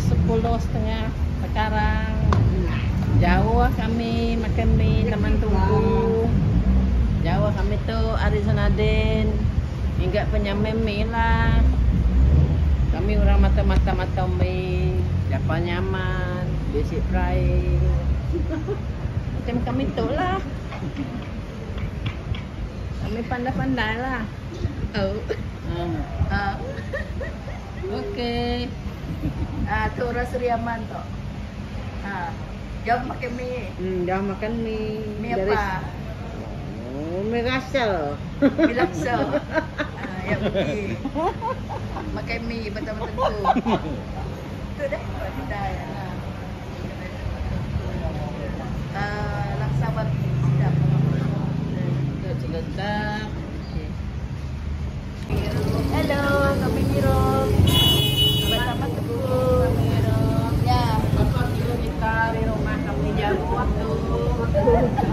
pukul 10 setengah sekarang. Jauh lah kami makan mie Taman Tunggu. Jauh lah kami tu Arizona Den. Hingga penyamen mie lah. Kami orang mata-mata mata mie. Siapa nyaman. Basic price. Macam kami tu lah. Kami pandai-pandai lah. Oh. Ah, Okey. ah Tora Suryamanto ah jauh pakai mie. Hmm, jauh makan mie mie apa? Dari... Oh, mie rasel mie laksa. Ah, yang mie. Makan mie betul-betul tu. Tu dah buat ya, ah. Laksa babi sedap. Sedap Gracias.